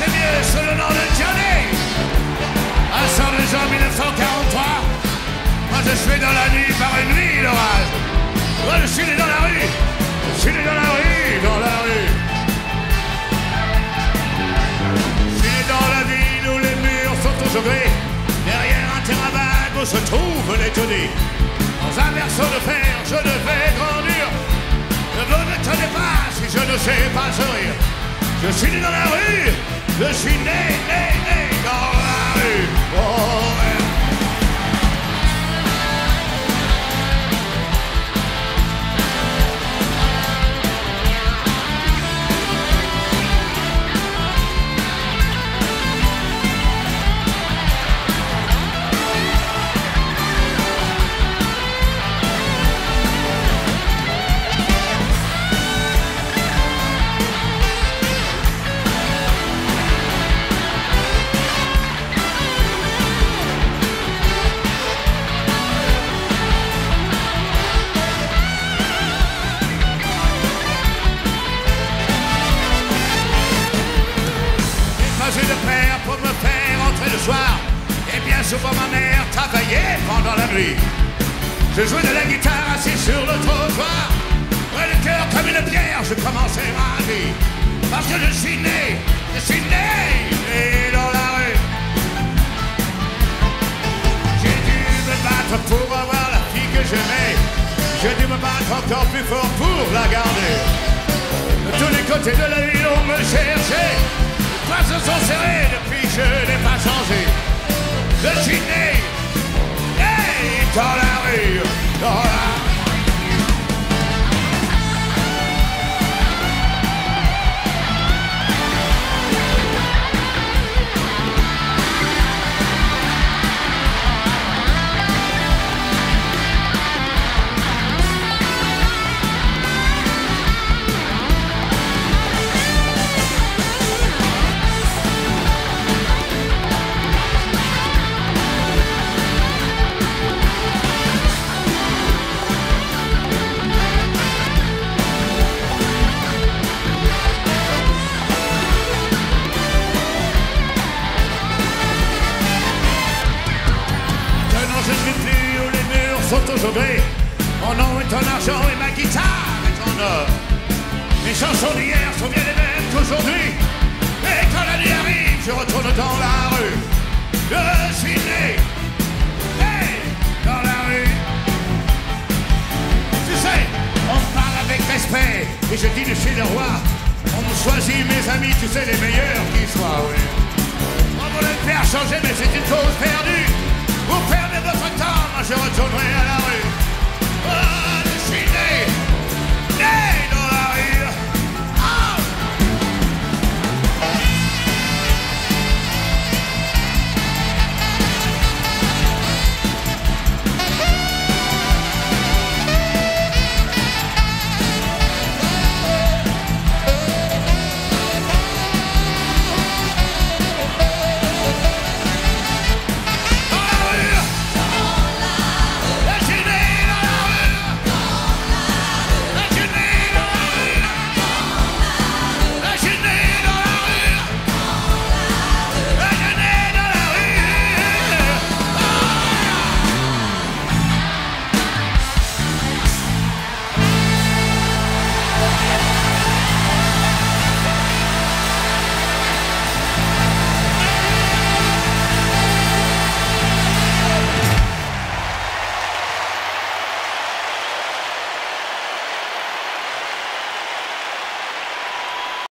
connaissez mieux sous le nom de Johnny. Un sort de juin 1943. Moi je suis dans la nuit par une nuit d'orage. Moi je suis né dans la rue. Je suis né dans la rue, dans la rue. Je suis dans la ville où les murs sont toujours gris. Derrière un terrain vague où se trouvent les Johnny. Dans un berceau de fer, je devais grandir. Ne ne tenez pas si je ne sais pas sourire. Je suis né dans la rue, je suis né, né, né dans la rue. Oh, Et bien souvent ma mère travaillait pendant la nuit. Je jouais de la guitare assis sur le trottoir. Ouais, le cœur comme une pierre, je commençais ma vie. Parce que je suis né, je suis né, né dans la rue. J'ai dû me battre pour avoir la fille que j'aimais. J'ai dû me battre encore plus fort pour la garder. De tous les côtés de la ville, on me cherchait. Né Mon nom est en argent et ma guitare est en or. Mes chansons d'hier sont bien les mêmes qu'aujourd'hui. Et quand la nuit arrive, je retourne dans la rue. Je suis né, dans la rue. Tu sais, on parle avec respect et je dis de chez le roi. On choisit mes amis, tu sais, les meilleurs qui soient, oui. On voulait faire changer, mais c'est une perdue.